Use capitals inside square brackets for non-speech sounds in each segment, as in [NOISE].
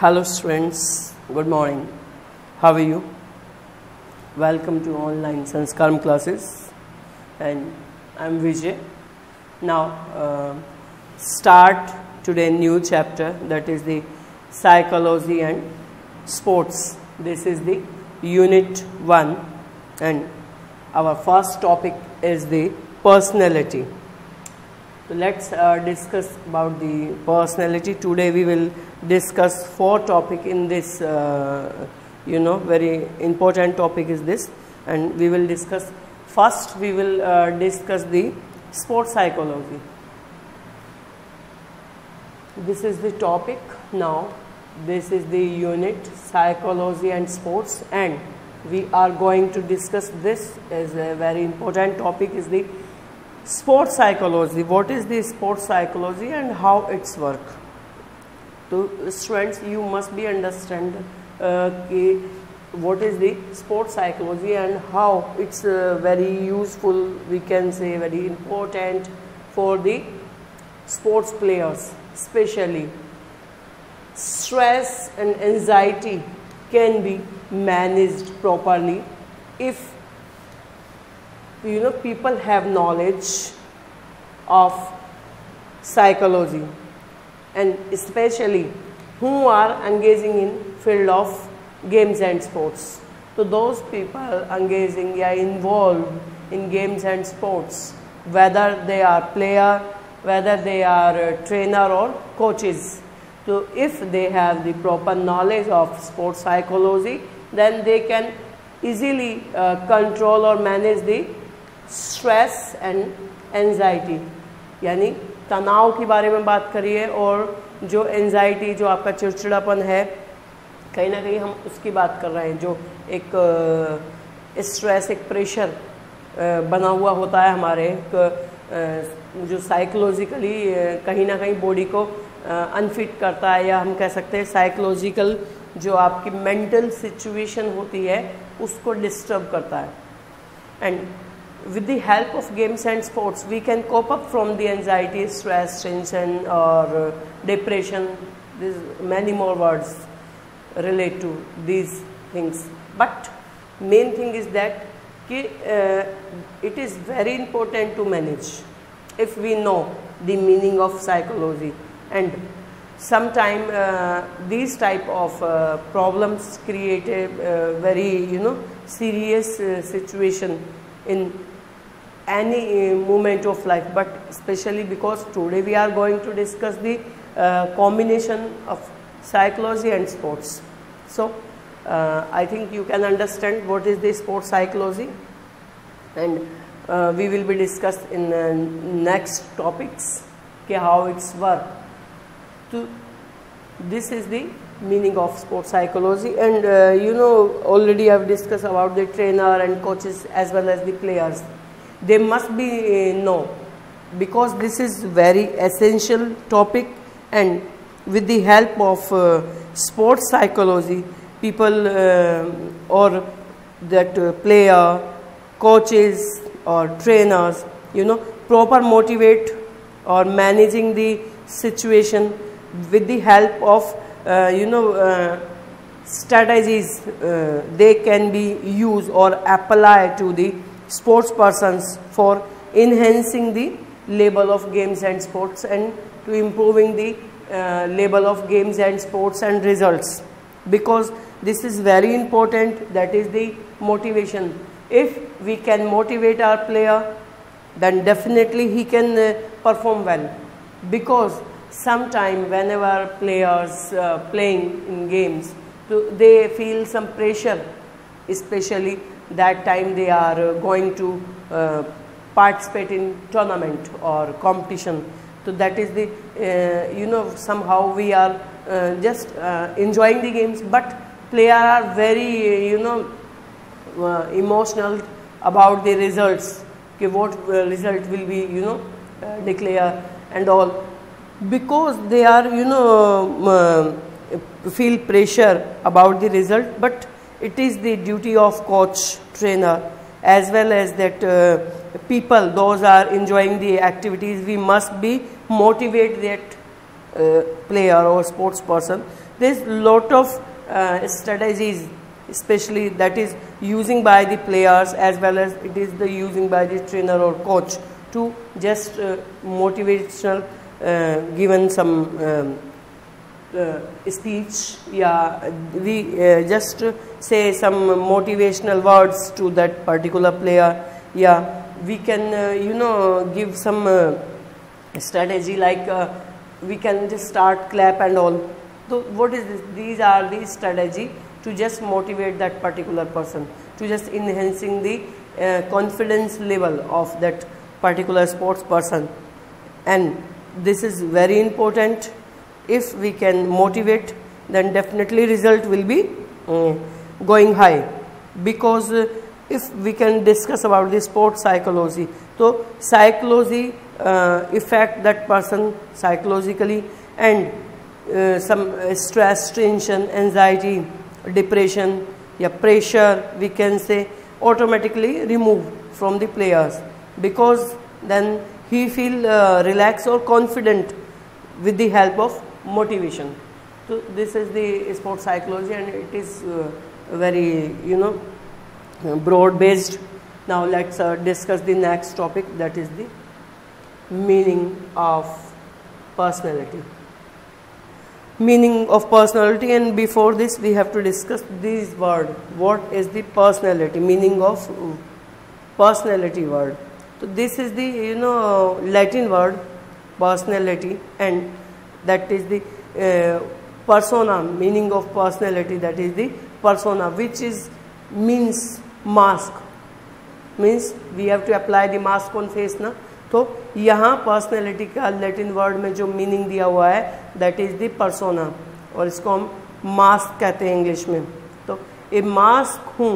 Hello students, good morning. How are you? Welcome to online Sanskaram classes and I'm Vijay. Now uh, start today new chapter that is the psychology and sports. This is the unit 1 and our first topic is the personality. So let's uh, discuss about the personality. Today we will discuss four topic in this. Uh, you know, very important topic is this, and we will discuss. First, we will uh, discuss the sports psychology. This is the topic now. This is the unit psychology and sports, and we are going to discuss this as a very important topic is the sports psychology what is the sports psychology and how it's work? So students you must be understand uh, what is the sports psychology and how it's uh, very useful we can say very important for the sports players especially. Stress and anxiety can be managed properly if you know people have knowledge of psychology. And especially who are engaging in field of games and sports. So those people engaging yeah involved in games and sports whether they are player whether they are trainer or coaches. So if they have the proper knowledge of sports psychology then they can easily uh, control or manage the stress and anxiety यानी तनाव के बारे में बात करिए और जो anxiety जो आपका चिड़चिड़ापन है, कहीं ना कहीं हम उसकी बात कर रहे हैं, जो एक स्ट्रेस एक प्रेशर बना हुआ होता है हमारे, एक जो साइकोलॉजिकली कहीं ना कहीं बॉडी को अनफिट करता है या हम कह सकते हैं साइकोलॉजिकल जो आपकी मेंटल सिचुएशन होती है, उसको डिस्टर्ब करता है। And with the help of games and sports we can cope up from the anxiety stress tension or uh, depression. There's many more words relate to these things. But main thing is that ki, uh, it is very important to manage. If we know the meaning of psychology and sometime uh, these type of uh, problems create a very you know serious situation in any moment of life but especially because today we are going to discuss the uh, combination of psychology and sports. So uh, i think you can understand what is the sports psychology and uh, we will be discussed in the next topics okay, how it's work. So this is the meaning of sports psychology. And you know already i've discussed about the trainer and coaches as well as the players. They must be uh, know because this is very essential topic. And with the help of uh, sports psychology people uh, or that player coaches or trainers you know proper motivate or managing the situation with the help of you know strategies they can be used or apply to the sports persons for enhancing the label of games and sports and to improving the uh, level of games and sports and results. Because this is very important that is the motivation. If we can motivate our player then definitely he can uh, perform well. Because sometime whenever players uh, playing in games they feel some pressure especially that time they are uh, going to uh, participate in tournament or competition. So that is the uh, you know somehow we are just enjoying the games but player are very you know emotional about the results. Okay, what result will be you know declare and all because they are you know feel pressure about the result but it is the duty of coach trainer as well as that uh, people those are enjoying the activities. We must be motivate that uh, player or sports person. There's lot of uh, strategies especially that is using by the players as well as it is the using by the trainer or coach to just uh, motivational uh, given some um, uh, speech yeah we uh, just say some motivational words to that particular player. Yeah we can uh, you know give some uh, strategy like we can just start clap and all. So what is this? These are the strategy to just motivate that particular person to just enhancing the uh, confidence level of that particular sports person. And this is very important. If we can motivate then definitely result will be uh, going high. Because uh, if we can discuss about the sport psychology so psychology uh, affect that person psychologically and uh, some uh, stress tension anxiety depression yeah, pressure we can say automatically remove from the players. Because then he feel uh, relaxed or confident with the help of motivation. So this is the sports psychology and it is uh, very you know broad based now let's uh, discuss the next topic that is the meaning of personality. Meaning of personality and before this we have to discuss this word. What is the personality? Meaning of personality word तो this is the you know Latin word personality and that is persona meaning of personality that is persona which is means mask means we have to apply the mask on face ना तो यहाँ personality का Latin word में जो meaning दिया हुआ है that is दर्सोना और इसको हम मास्क कहते हैं इंग्लिश में. तो a mask who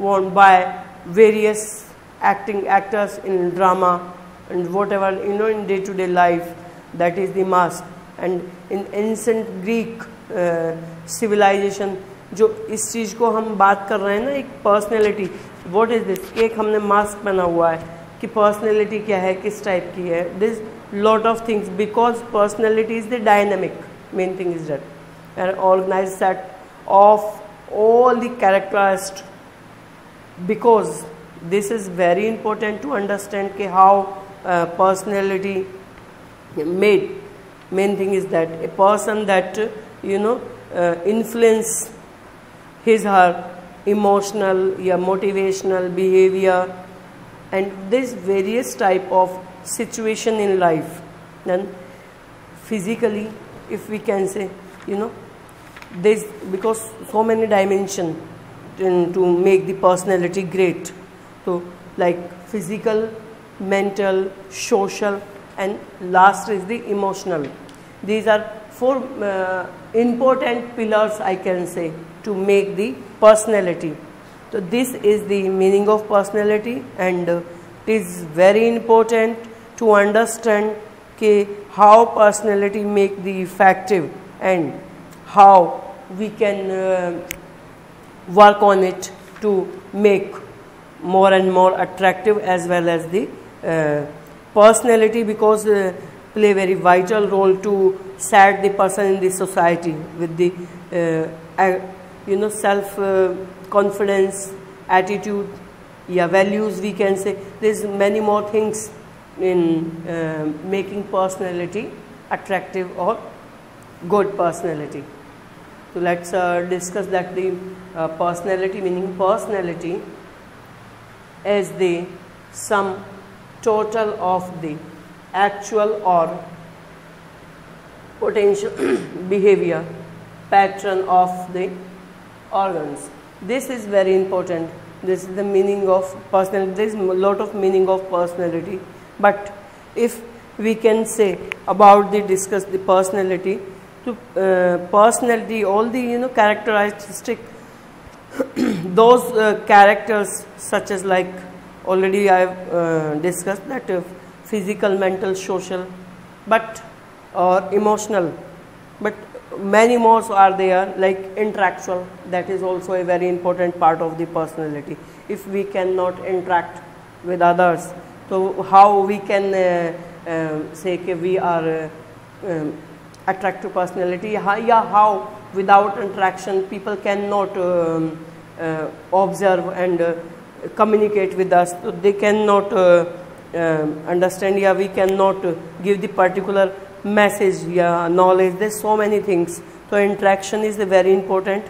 want by various acting actors in drama and whatever you know in day to day life that is the mask. And in ancient greek uh, civilization जो इस चीज़ को हम बात कर रहे हैं ना एक पर्सनैलिटी वॉट इज़ दिस एक हमने मास्क पहना हुआ है कि पर्सनैलिटी क्या है किस टाइप की है? This lot of things because personality is the dynamic main thing is that and organize set of all the characterized this is very important to understand ke how uh, personality made. Main thing is that a person that you know uh, influence his her emotional yeah, motivational behavior and this various type of situation in life. Then physically if we can say you know this because so many dimension to make the personality great so like physical mental social and last is the emotional. These are four uh, important pillars i can say to make the personality. So this is the meaning of personality and uh, it is very important to understand ke how personality make the effective and how we can uh, work on it to make more and more attractive as well as the uh, personality because uh, play very vital role to set the person in the society with the uh, you know self uh, confidence, attitude, yeah, values we can say. There's many more things in uh, making personality attractive or good personality. So let's uh, discuss that the personality meaning personality is the sum total of the actual or potential [CLEARS THROAT] behavior pattern of the organs. This is very important. This is the meaning of personality. There is a lot of meaning of personality. But if we can say about the discuss the personality to uh, personality all the you know characteristic [CLEARS THROAT] those uh, characters such as like already i have uh, discussed that uh, physical mental social but or emotional but many more are there like intellectual that is also a very important part of the personality. If we cannot interact with others so how we can uh, uh, say we are uh, um, attractive personality yeah how without interaction people cannot um, uh, observe and uh, communicate with us. So they cannot uh, um, understand. Yeah we cannot give the particular message. Yeah knowledge. There's so many things. So interaction is very important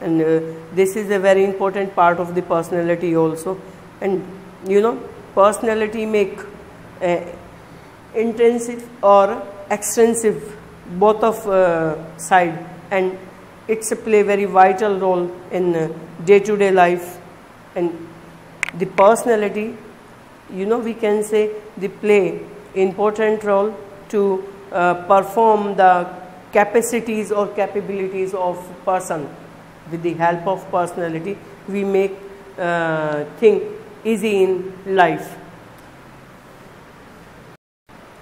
and uh, this is a very important part of the personality also. And you know personality make uh, intensive or extensive both of uh, side and it's a play very vital role in day to day life and the personality. You know we can say they play important role to uh, perform the capacities or capabilities of person. With the help of personality we make uh, thing easy in life.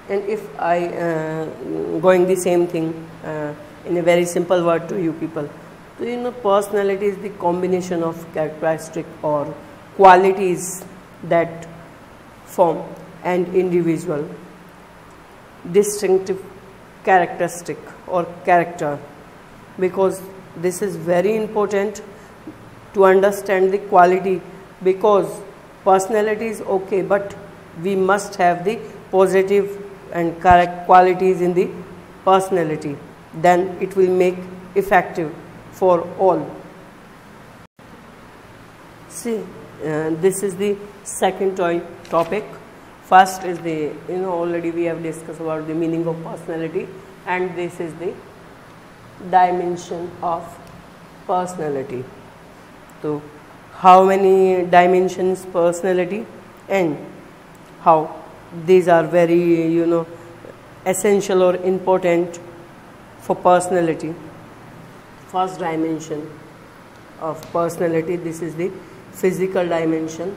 And if I uh, going the same thing uh, in a very simple word to you people. So you know personality is the combination of characteristic or qualities that form an individual. Distinctive characteristic or character because this is very important to understand the quality because personality is okay but we must have the positive and correct qualities in the personality then it will make effective for all. See uh, this is the second topic. First is the you know already we have discussed about the meaning of personality and this is the dimension of personality. So how many dimensions personality? And how? These are very you know essential or important for personality. First dimension of personality this is the physical dimension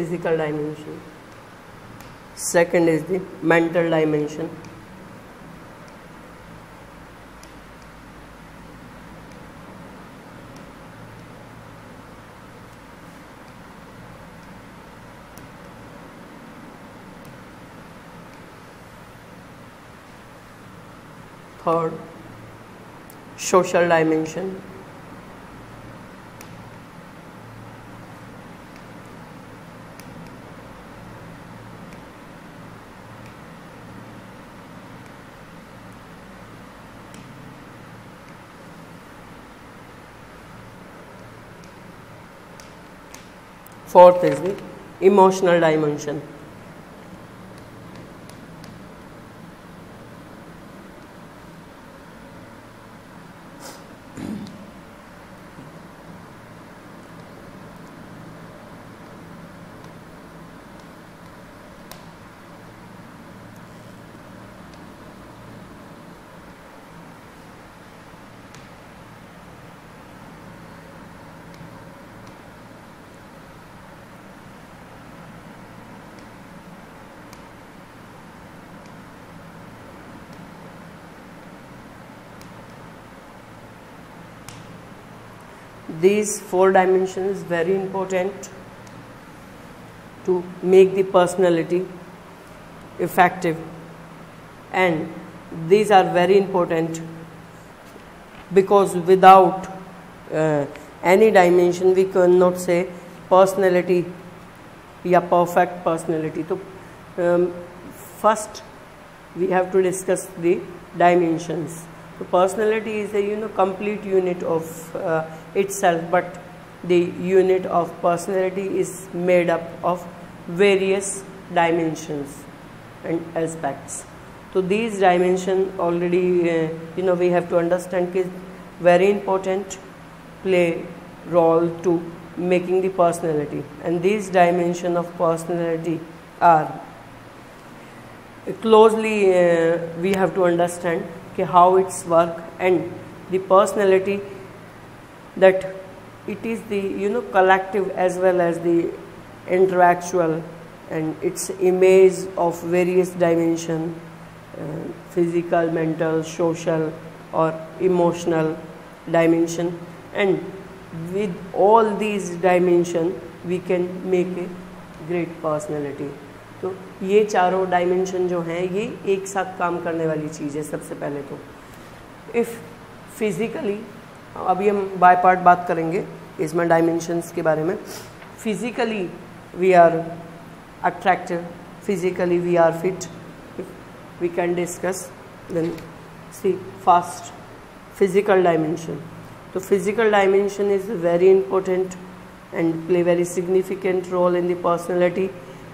physical dimension. Second is the mental dimension. Third social dimension Fourth is the emotional dimension. These four dimensions very important to make the personality effective. And these are very important because without uh, any dimension we cannot say personality yeah perfect personality. So um, first we have to discuss so personality is a you know complete unit of uh, itself but the unit of personality is made up of various dimensions and aspects. So these dimensions already uh, you know we have to understand is very important play role to making the personality and these dimension of personality are closely uh, we have to understand how its work and the personality that it is the you know collective as well as the intellectual and its image of various dimension uh, physical mental social or emotional dimension. And with all these dimension we can make a great personality ये चारों dimension जो हैं, ये एक साथ काम करने वाली चीज़ है सबसे पहले तो। इफ़ फिज़िकली अभी हम बाय पार्ट बात करेंगे इसमें डायमेंशंस के बारे में। Physically we are attractive physically we are fit we can discuss then see fast physical dimension तो physical dimension is very important and play very significant role in the personality.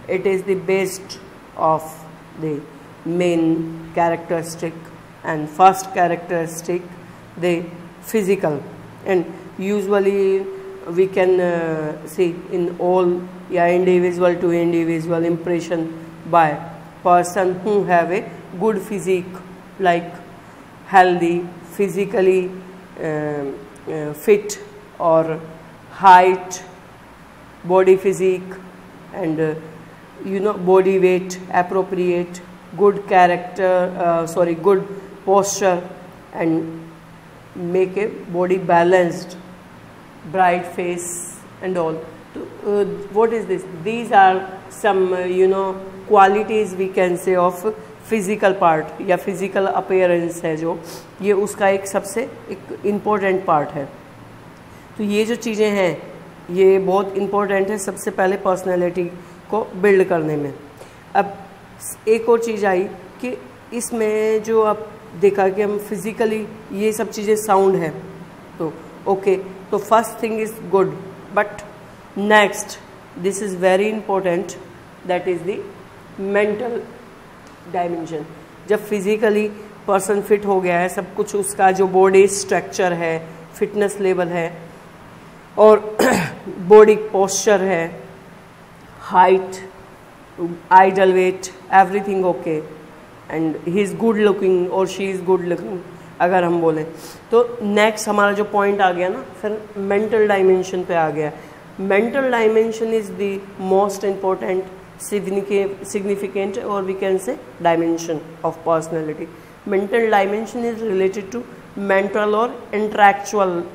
It is the best of the main characteristic and first characteristic the physical. And usually we can uh, see in all yeah, individual to individual impression by person who have a good physique like healthy physically uh, uh, fit or height, body physique and uh, you know body weight appropriate, good character, uh, sorry good posture and make a body balanced, bright face and all. uh, what is this? These are some uh, you know qualities we can say of physical part या physical appearance है जो ये उसका एक सबसे एक important part है तो ये जो चीज़ें हैं ये बहुत इम्पोर्टेंट है सबसे पहले पर्सनैलिटी को बिल्ड करने में। अब एक और चीज़ आई कि इसमें जो आप देखा कि हम फिज़िकली ये सब चीज़ें साउंड है तो ओके तो first thing is good but next this is very important that is the mental dimension जब फिज़िकली पर्सन फिट हो गया है, सब कुछ उसका जो बॉडी स्ट्रक्चर है फिटनेस लेवल है, और [CLEARS THROAT] बॉडी पोस्चर है height ideal weight everything okay and he is good looking और शी इज़ गुड लुकिंग अगर हम बोलें तो नेक्स्ट हमारा जो पॉइंट आ गया ना फिर मेंटल डायमेंशन पे आ गया mental dimension is the most important or we can say dimension of personality mental dimension is related to mental or intellectual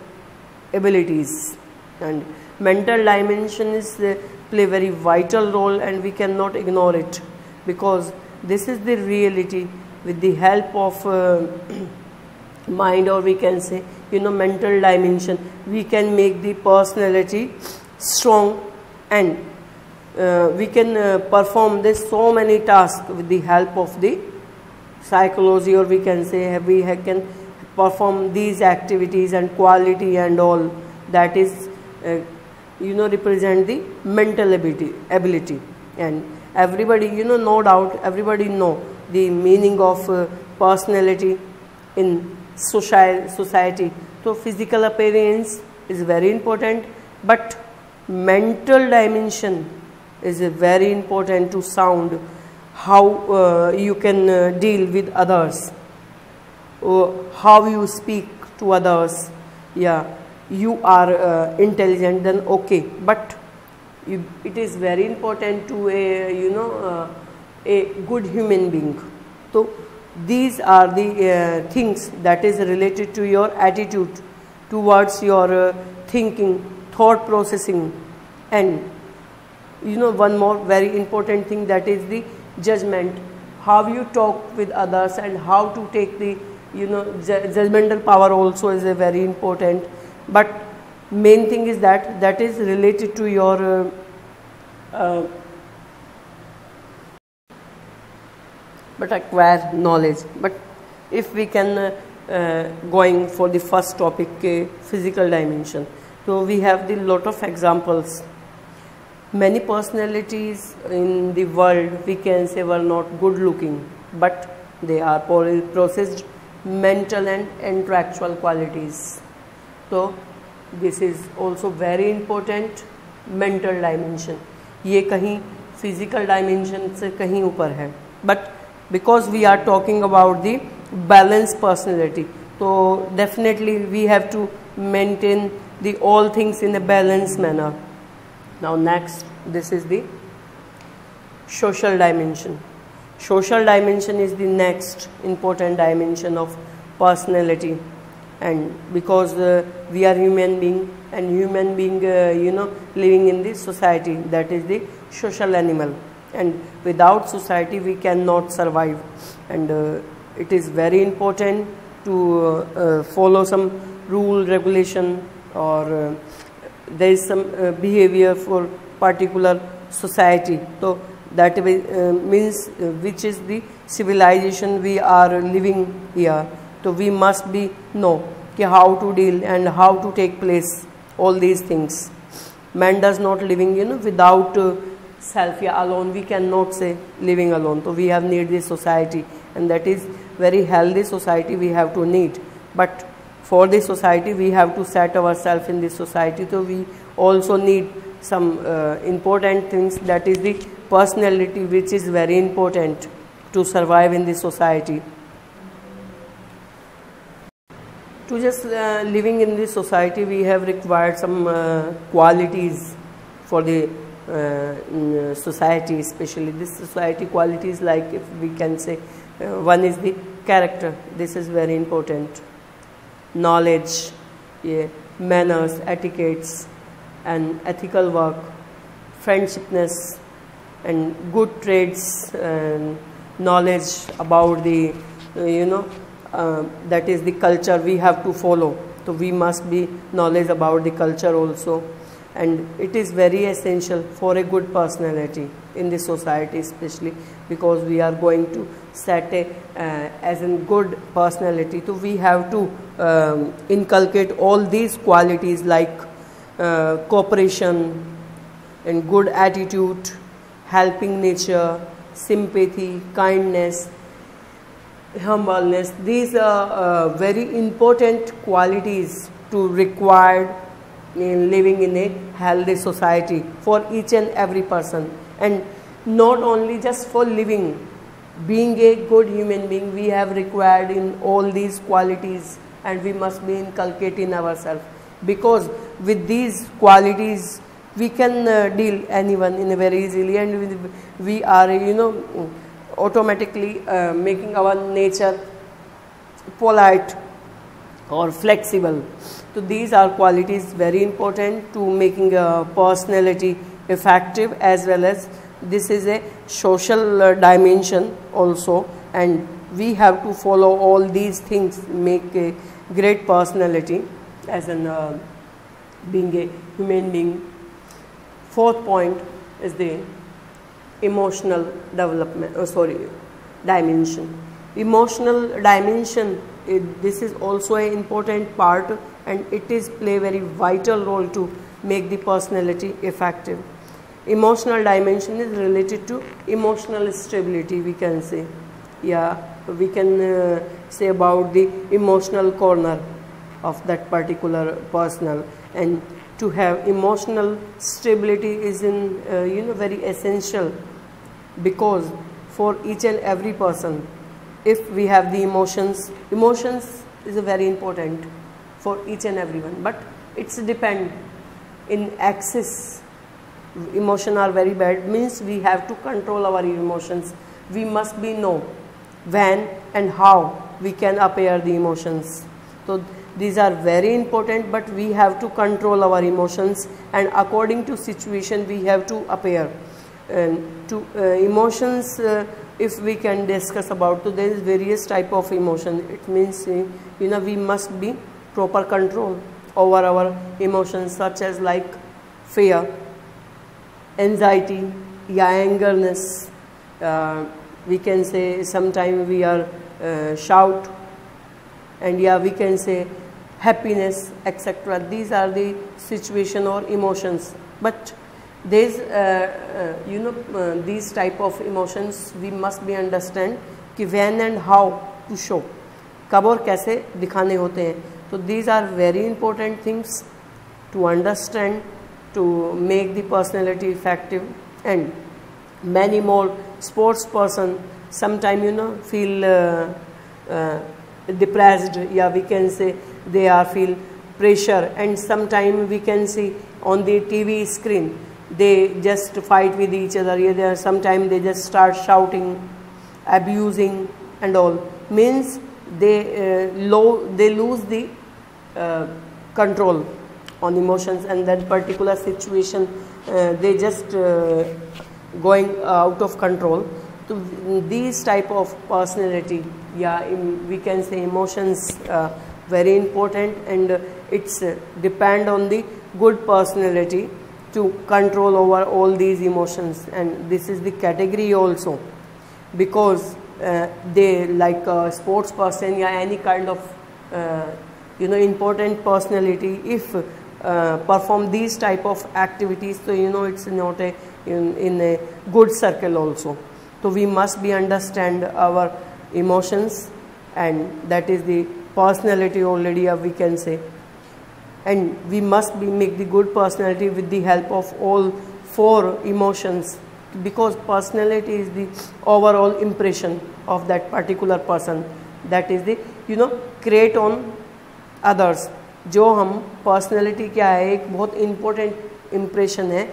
abilities and mental dimension is uh, play very vital role and we cannot ignore it because this is the reality with the help of uh, [CLEARS THROAT] mind or we can say you know mental dimension we can make the personality strong and uh, we can uh, perform this so many tasks with the help of the psychology or we can say we can perform these activities and quality and all that is uh, you know represent the mental ability ability. And everybody you know no doubt everybody know the meaning of uh, personality in society society. So physical appearance is very important but mental dimension is very important to sound how uh, you can uh, deal with others. Uh, how you speak to others. Yeah you are uh, intelligent then okay. But you, it is very important to a you know uh, a good human being. So these are the uh, things that is related to your attitude towards your uh, thinking thought processing. And you know one more very important thing that is the judgment. How you talk with others and how to take the you know judgmental power also is a very important but main thing is that that is related to your uh, uh, but acquire knowledge. But if we can uh, uh going for the first topic physical dimension. So we have the lot of examples. Many personalities in the world we can say were not good looking but they are processed mental and intellectual qualities तो this is also very important mental dimension ये कहीं physical dimension से कहीं ऊपर है. But because we are talking about the balance personality तो definitely we have to maintain the all things in a balance manner now next this is the social dimension social dimension is the next important dimension of personality and because uh, we are human being and human being uh, you know living in this society that is the social animal. And without society we cannot survive. And uh, it is very important to uh, uh, follow some rule regulation or uh, there is some behavior for particular society. So that means which is the civilization we are living here so we must be know how to deal and how to take place all these things. Man does not living you know without uh, self. Yeah, alone we cannot say living alone. So we have need this society and that is very healthy society we have to need. But for this society we have to set ourselves in this society. So we also need some uh, important things that is the personality which is very important to survive in the society to just uh, living in this society we have required some uh, qualities for the uh, uh society especially this society qualities like if we can say uh, one is the character. This is very important. Knowledge yeah, manners etiquettes and ethical work, friendshipness and good traits and knowledge about the, you know, uh, that is the culture we have to follow. So we must be knowledge about the culture also and it is very essential for a good personality in the society especially because we are going to set a uh, as a good personality so we have to um, inculcate all these qualities like uh, cooperation and good attitude, helping nature, sympathy, kindness, humbleness. These are uh, very important qualities to required in living in a healthy society for each and every person and not only just for living being a good human being we have required in all these qualities and we must be inculcating ourselves because with these qualities we can uh, deal anyone in a very easily and we are you know automatically uh, making our nature polite or flexible so these are qualities very important to making a personality effective as well as this is a social uh, dimension also and we have to follow all these things make a great personality as an uh, being a human being. Fourth point is the emotional development, oh, sorry, dimension. Emotional dimension, it, this is also an important part and it is play very vital role to make the personality effective. Emotional dimension is related to emotional stability, we can say. Yeah, we can uh, say about the emotional corner of that particular personal and to have emotional stability is in uh, you know very essential because for each and every person if we have the emotions emotions is very important for each and everyone but it's depend in excess emotion are very bad means we have to control our emotions. We must be know when and how we can appear the emotions. So these are very important but we have to control our emotions and according to situation we have to appear and to uh, emotions uh, if we can discuss about so there is various type of emotion. It means uh, you know we must be proper control over our emotions such as like fear anxiety yeah angerness uh, we can say sometime we are uh, shout and yeah we can say happiness etc these are the situation or emotions. But there's uh, uh, you know uh, these type of emotions we must be understand कि when and how to show कब और कैसे दिखाने होते हैं तो these are very important things to understand to make the personality effective and many more sports person sometime you know feel uh, uh, depressed yeah we can say they are feel pressure and sometime we can see on the tv screen they just fight with each other. Sometimes they just start shouting abusing and all. Means they uh, low they lose the uh, control on emotions and that particular situation uh, they just uh, going out of control. So these type of personality yeah we can say emotions uh, very important and it's uh, depend on the good personality to control over all these emotions. And this is the category also. Because uh, they like a sports person or any kind of uh, you know important personality if uh, perform these type of activities so you know it's not a in, in a good circle also. So we must be understand our emotions and that is the personality already uh, we can say and we must be make the good personality with the help of all four emotions because personality is the overall impression of that particular person that is the you know create on others जो हम personality क्या है एक बहुत important impression है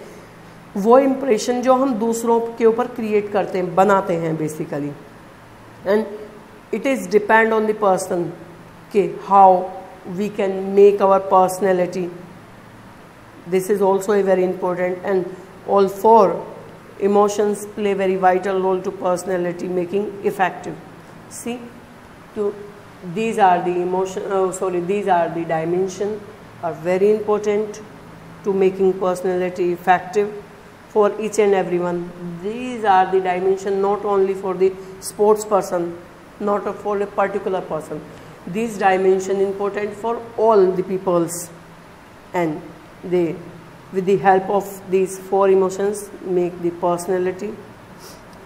वो impression जो हम दूसरों के ऊपर क्रिएट करते हैं बनाते हैं basically and it is depend on the person के how we can make our personality. This is also a very important and all four emotions play very vital role to personality making effective. See, to, these are the emotion, oh, sorry, these are the dimension are very important to making personality effective for each and everyone. These are the dimension not only for the sports person, not for a particular person these dimension important for all the peoples. And they with the help of these four emotions make the personality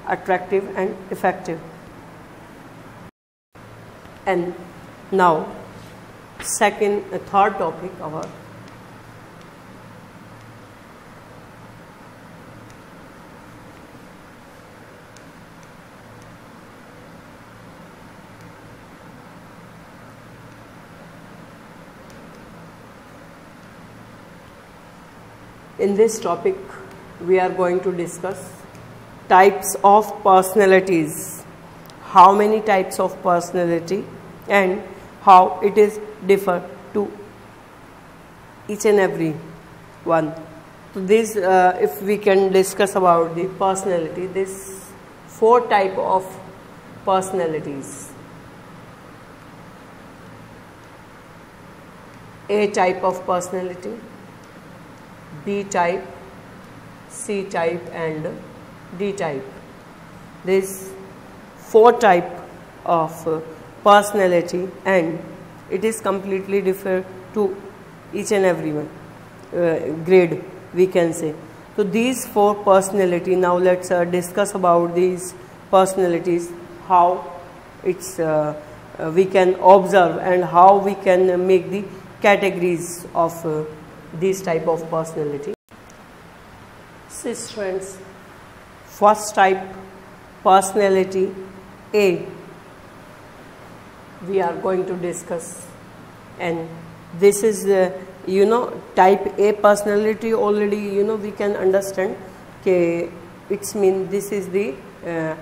attractive and effective. And now second third topic our In this topic, we are going to discuss types of personalities. How many types of personality and how it is differ to each and every one. So this, uh, if we can discuss about the personality, this four type of personalities. A type of personality B type, C type and D type. This four type of uh, personality and it is completely different to each and every one uh, grade we can say. So these four personality now let's uh, discuss about these personalities how it's uh, uh we can observe and how we can make the categories of this type of personality. Friends, first type personality A. We are going to discuss. And this is uh, you know type A personality already you know we can understand. Okay it's mean this is the uh,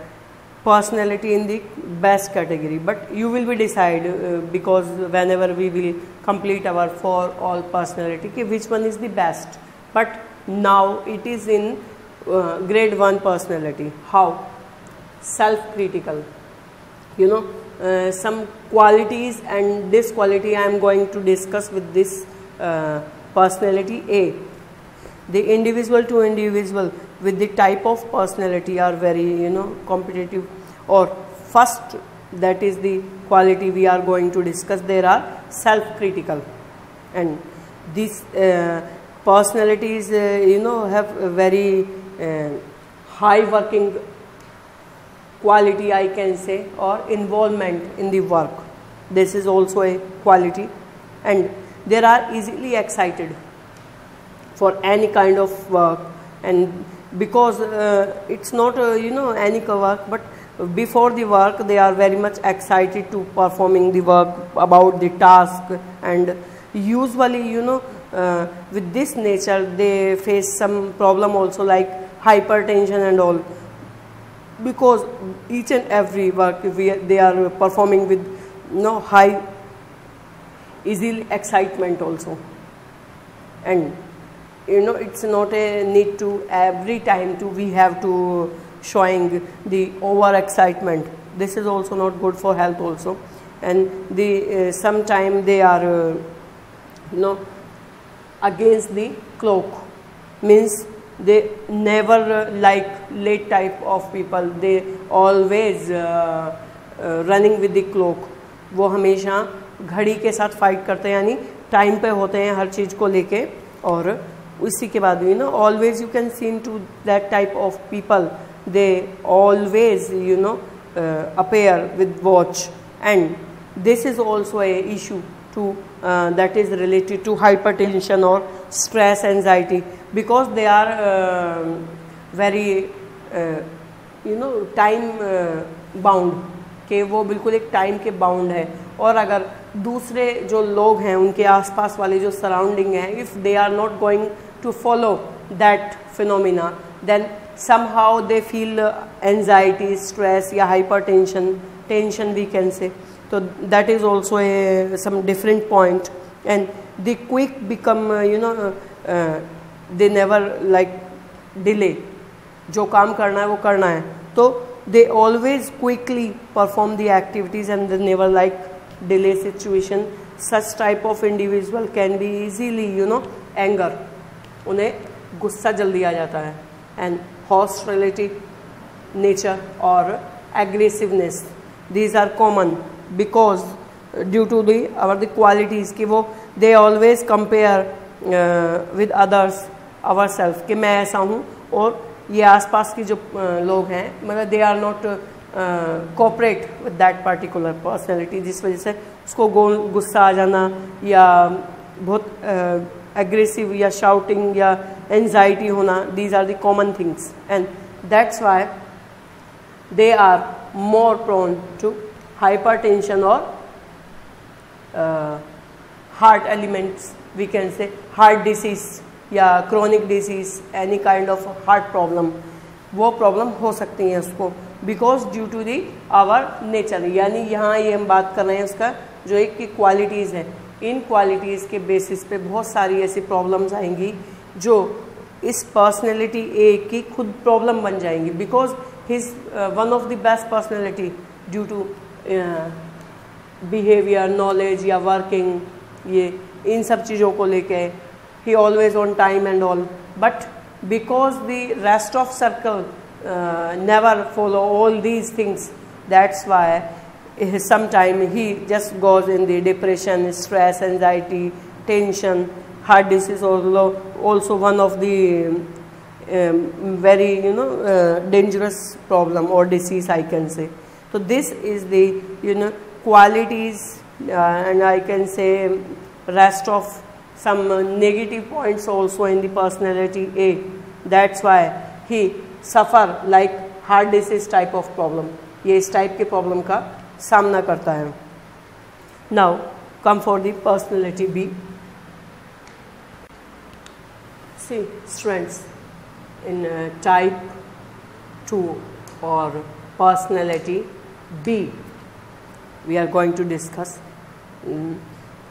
personality in the best category but you will be decide uh, because whenever we will complete our for all personality which one is the best. But now it is in uh, grade 1 personality. How? Self critical you know uh, some qualities and this quality I am going to discuss with this uh, personality A. The individual to individual with the type of personality are very you know competitive. Or first that is the quality we are going to discuss there are self critical and these uh, personalities uh, you know have a very uh, high working quality I can say or involvement in the work. This is also a quality. And they are easily excited for any kind of work. And because uh, it's not uh, you know any work but before the work they are very much excited to performing the work about the task. And usually you know uh, with this nature they face some problem also like hypertension and all. Because each and every work we, they are performing with you know high easy excitement also. And you know it's not a need to every time to we have to showing the over excitement this is also not good for health also and the uh, sometime they are uh, you know against the clock means they never uh, like late type of people they always uh, uh, running with the clock वो हमेशा घड़ी के साथ fight करते हैं यानी time पे होते हैं हर चीज़ को लेके और उसी के बाद you know always you can seen to that type of people they always you know appear with watch and this is also a issue to that is related to hypertension और stress anxiety because they are very you know time bound के वो बिल्कुल एक time के bound है. और अगर दूसरे जो लोग हैं, उनके आसपास वाले जो सराउंडिंग हैं if they are not going to follow that phenomena then somehow they feel uh, anxiety, stress, yeah, hypertension, tension we can say. So that is also a some different point and they quick become uh, you know uh, uh, they never like delay जो काम करना है वो करना है तो they always quickly perform the activities and they never like delay situation such type of individual can be easily you know anger उन्हें गुस्सा जल्दी आ जाता है। एंड हॉस्टलिटी नेचर और aggressiveness these are common because due to the our the qualities कि वो they always compare with others our self कि मैं ऐसा हूँ और ये आसपास की जो uh, लोग हैं मतलब they are not cooperate with that particular personality जिस वजह से उसको गुस्सा आ जाना या बहुत uh, aggressive yeah shouting yeah anxiety hona these are the common things and that's why they are more prone to hypertension or uh, heart elements we can say heart disease या chronic disease any kind of heart problem वो problem हो सकती हैं उसको because due to the our nature यानी यहाँ ये हम बात कर रहे हैं उसका जो एक की क्वालिटीज़ है इन क्वालिटीज़ के बेसिस पे बहुत सारी ऐसी प्रॉब्लम्स आएँगी जो इस पर्सनैलिटी ए की खुद प्रॉब्लम बन जाएँगी because his one of the best personality due to behaviour knowledge या वर्किंग ये, इन सब चीज़ों को लेके ही always on time and all but because the rest of circle never follow all these things that's why sometime he just goes in the depression stress anxiety tension heart disease also one of the very you know dangerous problem और disease I can say तो this is the you know qualities and I can say rest of some negative points also in the personality a that's why he suffer like heart disease type of problem ये इस type के problem का सामना करता है। Now come for the personality B C strands in type two और personality B we are going to discuss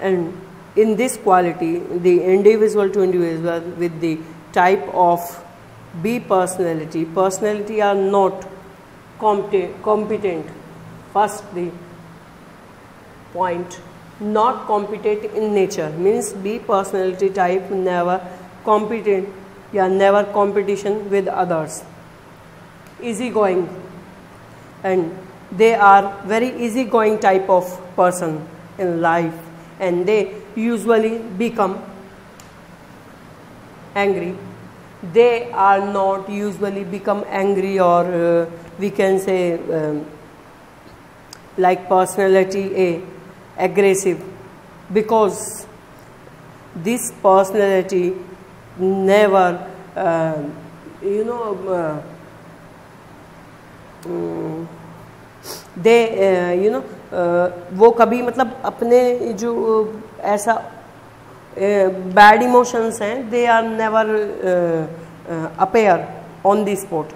and in this quality the individual to individual with the type of B personality personality are not competent first the point not competent in nature. Means B personality type never competent yeah never competition with others. Easygoing. And they are very easygoing type of person in life. And they usually become angry. They are not usually become angry or uh, we can say um, like personality A, aggressive, because this personality never, uh, you know, uh, um, they you know वो कभी मतलब अपने जो ऐसा bad emotions हैं they are never appear on the spot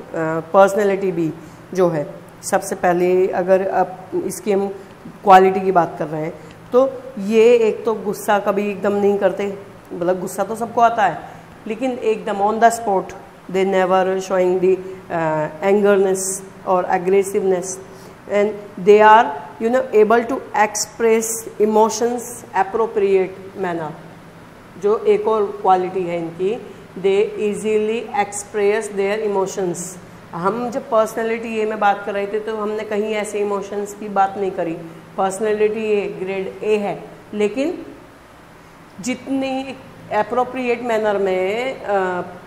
personality भी जो है सबसे पहले अगर आप इसकी हम क्वालिटी की बात कर रहे हैं तो ये एक तो गुस्सा कभी एकदम नहीं करते मतलब गुस्सा तो सबको आता है, लेकिन एकदम on the spot they never showing the angerness और aggressiveness and they are you know able to express emotions appropriate manner जो एक और क्वालिटी है इनकी they easily express their emotions हम जब पर्सनैलिटी ए में बात कर रहे थे तो हमने कहीं ऐसे इमोशंस की बात नहीं करी। पर्सनैलिटी ए ग्रेड ए है। लेकिन जितनी अप्रोप्रिएट मैनर में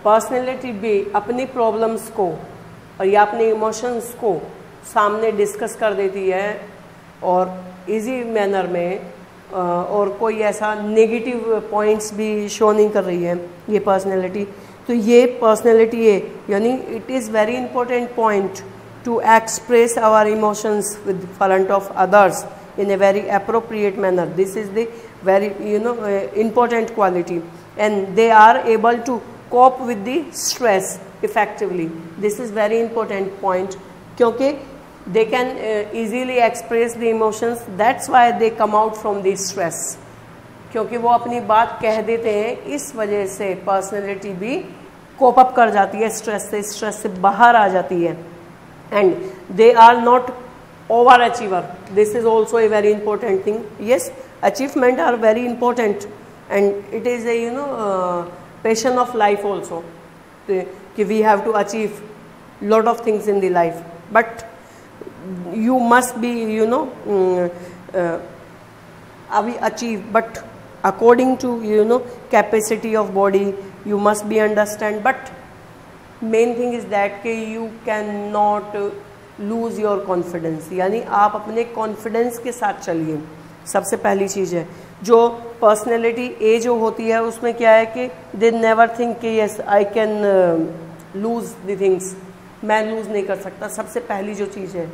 पर्सनैलिटी भी अपनी प्रॉब्लम्स को या अपने इमोशंस को सामने डिस्कस कर देती है और इजी मैनर में और कोई ऐसा नेगेटिव पॉइंट्स भी शो नहीं कर रही है, ये पर्सनैलिटी तो ये पर्सनैलिटी है, यानी it is very important point to express our emotions with front of others in a very appropriate manner this is the very you know important quality and they are able to cope with the stress effectively this is very important point क्योंकि they can easily express the emotions that's why they come out from the stress क्योंकि वो अपनी बात कह देते हैं, इस वजह से पर्सनैलिटी भी कॉप अप कर जाती है स्ट्रेस से स्ट्रेस से बाहर आ जाती है। And they are not over achiever this is also a very important thing yes achievement are very important and it is a you know passion of life also कि we have to achieve lot of things in the life but you must be you know अवी achieve but according to you know capacity of body you must be understand but thing is is that you can uh, lose your confidence यानी आप अपने confidence के साथ चलिए। सबसे पहली चीज़ है। जो पर्सनैलिटी ए जो होती है उसमें क्या है कि दे नेवर थिंक कि yes I can lose the things मैं लूज़ नहीं कर सकता। सबसे पहली जो चीज़ है।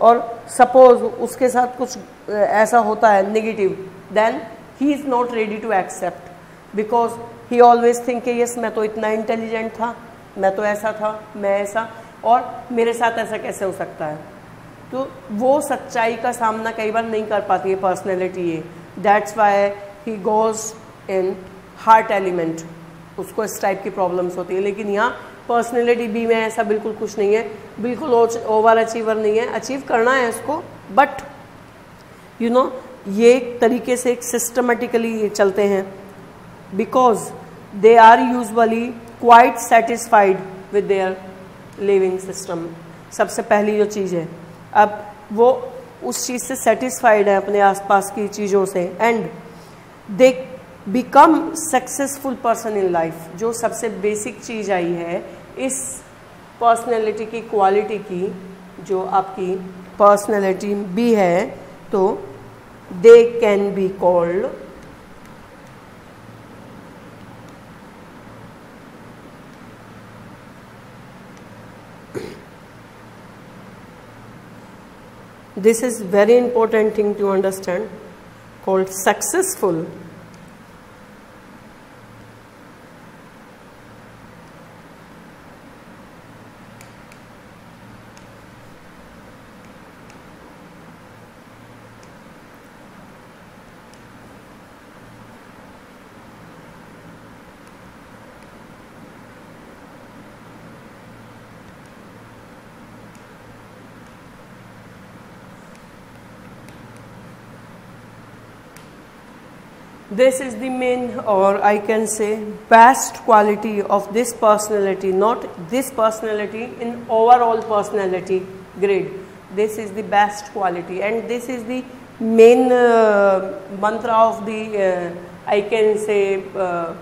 और सपोज़ उसके साथ कुछ uh, ऐसा होता है negative then he is not ready to accept because he always think कि यस मैं तो इतना इंटेलिजेंट था, मैं तो ऐसा था, मैं ऐसा। और मेरे साथ ऐसा कैसे हो सकता है? तो वो सच्चाई का सामना कई बार नहीं कर पाती है पर्सनैलिटी ये। That's why he goes in heart element उसको इस टाइप की प्रॉब्लम्स होती है। लेकिन यहाँ पर्सनैलिटी बी में ऐसा बिल्कुल कुछ नहीं है। बिल्कुल ओवर अचीवर नहीं है। अचीव करना है इसको बट यू नो ये एक तरीके से एक सिस्टमेटिकली चलते हैं। Because they are usually quite satisfied with their living system सबसे पहली जो चीज़ है, अब वो उस चीज़ से सेटिस्फाइड है अपने आसपास की चीज़ों से and they become successful person in life जो सबसे बेसिक चीज़ आई है, इस पर्सनैलिटी की क्वालिटी की, जो आपकी पर्सनैलिटी भी है तो they can be called this is very important thing to understand called successful this is the main or I can say best quality of this personality not this personality in overall personality grade. This is the best quality. And this is the main uh, mantra of the uh, I can say uh,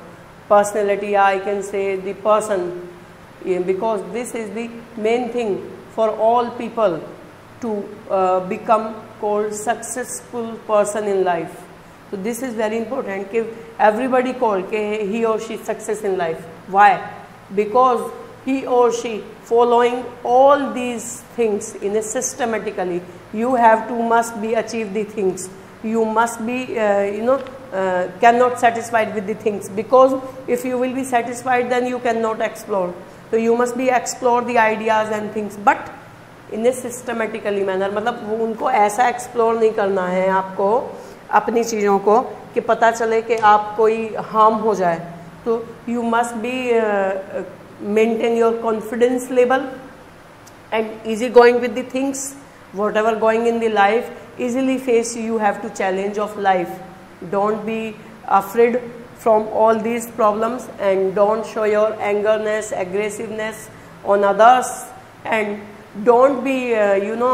personality I can say the person. Yeah, because this is the main thing for all people to uh, become called successful person in life तो this is very important कि everybody call के he और she success in life why because he और she following all these things in a systematically you have to must be achieve the things you must be you know can not satisfied with the things because if you will be satisfied then you can not explore तो you must be explore the ideas and things but in a systematically manner मतलब उनको ऐसा explore नहीं करना है आपको अपनी चीज़ों को कि पता चले कि आप कोई हार्म हो जाए तो you must be maintain your confidence level and easy going with the things whatever going in the life easily face you have to challenge of life don't be afraid from all these problems and don't show your angerness aggressiveness on others and don't be you know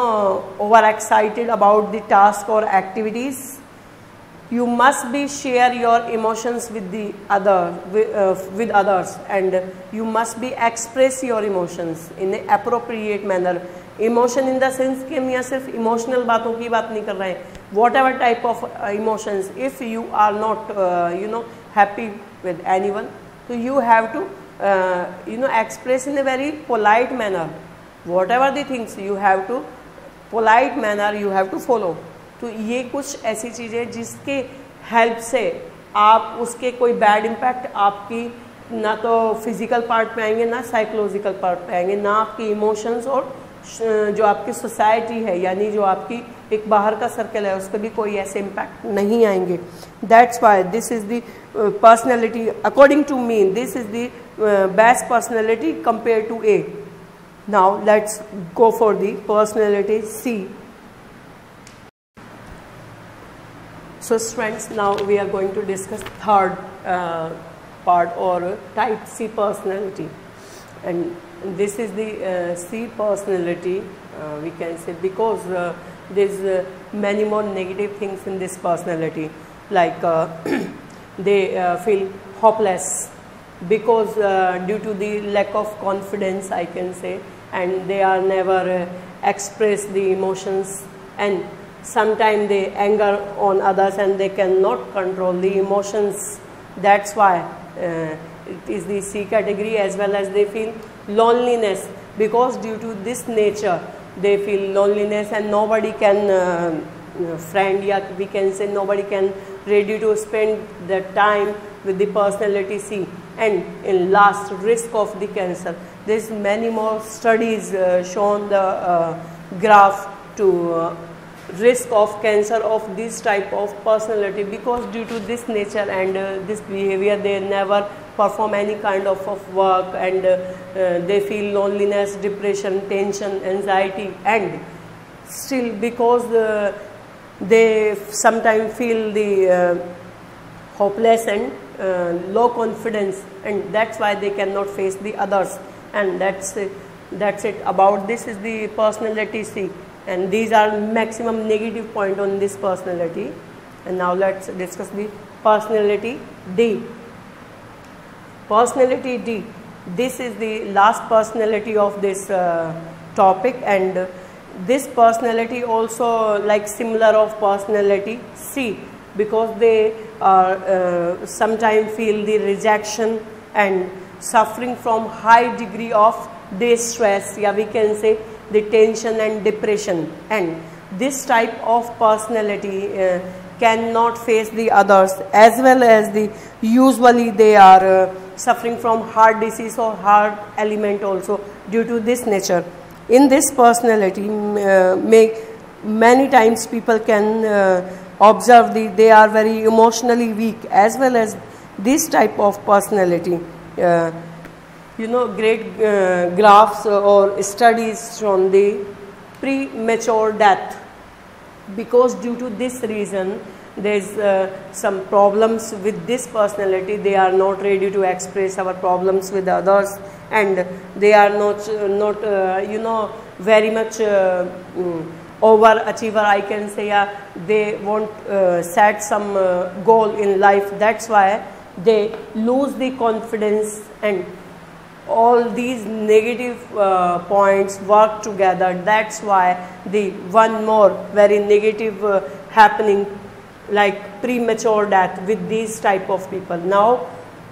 over excited about the task और activities you must be share your emotions with the other with, uh, with others and you must be express your emotions in an appropriate manner emotion in the sense कि हम यहाँ सिर्फ emotional बातों की बात नहीं कर रहे हैं whatever type of uh, emotions if you are not uh, you know happy with anyone so you have to uh, you know express in a very polite manner whatever the things you have to polite manner you have to follow तो ये कुछ ऐसी चीज़ें जिसके help से आप उसके कोई बैड इम्पैक्ट आपकी ना तो फ़िज़िकल पार्ट पे आएँगे, ना साइकोलॉजिकल पार्ट पे आएँगे, ना आपकी इमोशंस और जो आपकी सोसाइटी है, यानी जो आपकी एक बाहर का सर्कल है उस पर भी कोई ऐसे इम्पैक्ट नहीं आएँगे। That's why this is the personality according to me this is the best personality compare to a now let's go for the personality C so students now we are going to discuss third uh, part or type c personality. And this is the uh, C personality uh, we can say because uh, there's uh, many more negative things in this personality. Like uh, [CLEARS THROAT] they feel hopeless because due to the lack of confidence I can say and they are never express the emotions. And sometimes they anger on others and they cannot control the emotions. That's why it is the C category as well as they feel loneliness. Because due to this nature they feel loneliness and nobody can uh, friend yeah we can say nobody can ready to spend the time with the personality C. And in last risk of the cancer. There's many more studies uh, shown the uh, graph to uh, risk of cancer of this type of personality because due to this nature and uh, this behavior they never perform any kind of, of work and uh, they feel loneliness, depression, tension, anxiety and still because uh, they sometimes feel the uh, hopeless and uh, low confidence and that's why they cannot face the others and that's it, that's it about this is the personality C and these are maximum negative point on this personality. And now let's discuss the personality D. Personality D. This is the last personality of this uh, topic. And this personality also like similar of personality C because they are uh, sometimes feel the rejection and suffering from high degree of distress. Yeah we can say the tension and depression and this type of personality uh, cannot face the others as well as the usually they are uh, suffering from heart disease or heart element also due to this nature. In this personality, uh, make many times people can uh, observe the, they are very emotionally weak as well as this type of personality. Uh, you know, great uh, graphs or studies on the premature death. Because due to this reason there's uh, some problems with this personality. They are not ready to express our problems with others and they are not uh, not uh, you know very much uh, mm, overachiever i can say. Yeah, they won't uh, set some uh, goal in life. That's why they lose the confidence and all these negative uh, points work together that's why the one more very negative uh, happening like premature death with these type of people. Now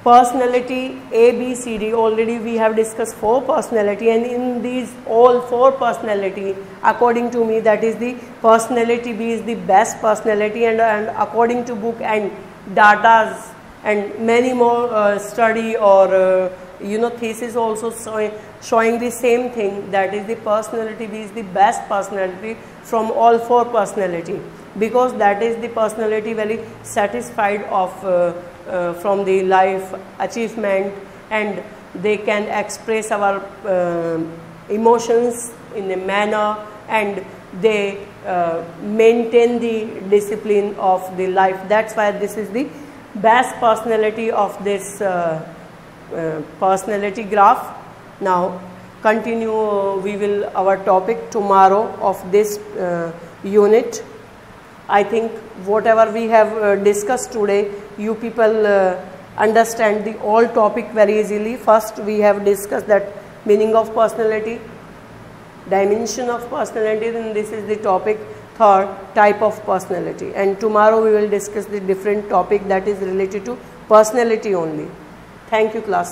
personality A, B, C, D. Already we have discussed four personality and in these all four personality according to me that is the personality B is the best personality and, and according to book and datas and many more uh, study or uh, you know thesis also showing, the same thing that is the personality B is the best personality from all four personality because that is the personality very satisfied of uh, uh, from the life achievement and they can express our uh, emotions in a manner and they uh, maintain the discipline of the life. That's why this is the best personality of this uh, uh, personality graph now continue we will our topic tomorrow of this unit I think whatever we have uh, discussed today, you people uh, understand the all topic very easily. First, we have discussed that meaning of personality, dimension of personality, then this is the topic third type of personality. And tomorrow we will discuss the different topic that is related to personality only. Thank you class.